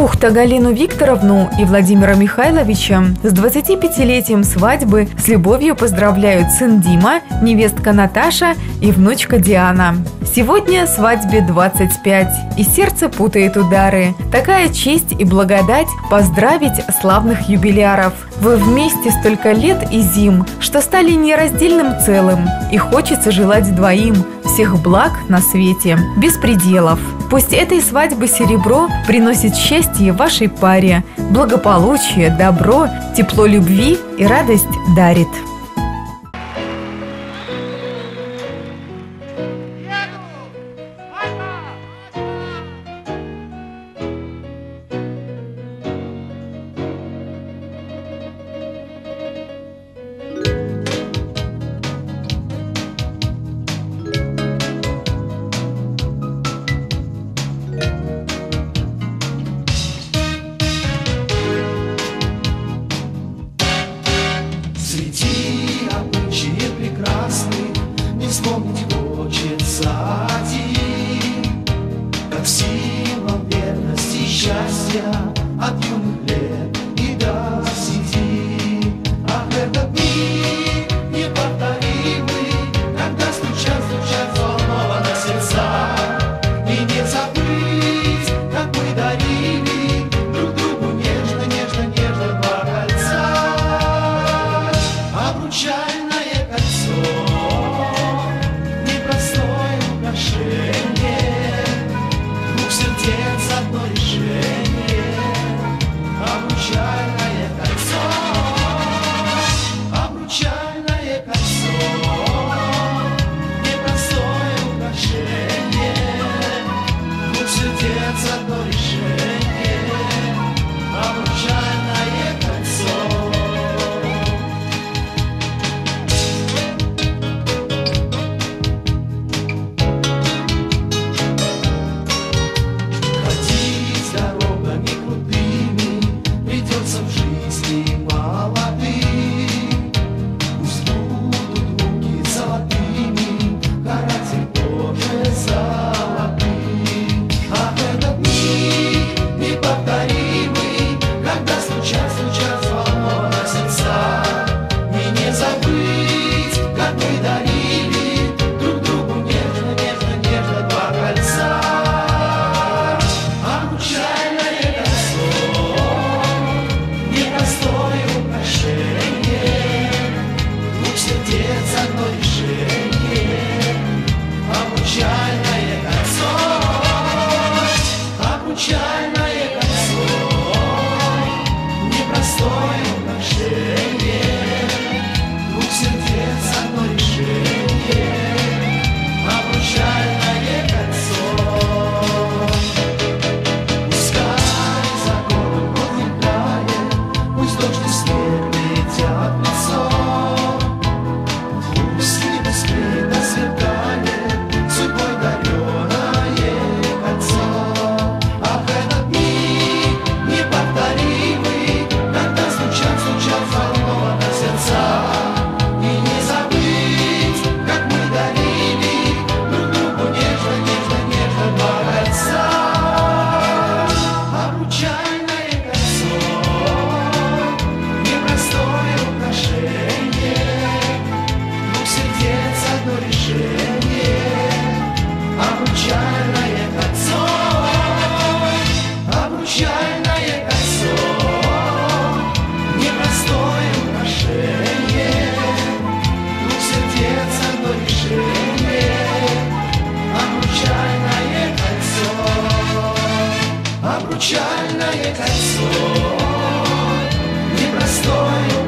Кухта Галину Викторовну и Владимира Михайловича с 25-летием свадьбы с любовью поздравляют сын Дима, невестка Наташа и внучка Диана. Сегодня свадьбе 25, и сердце путает удары. Такая честь и благодать поздравить славных юбиляров. Вы вместе столько лет и зим, что стали нераздельным целым, и хочется желать двоим всех благ на свете, без пределов. Пусть этой свадьбы серебро приносит счастье вашей паре, благополучие, добро, тепло любви и радость дарит. Yeah. dance above. печальное кольцо, непростое.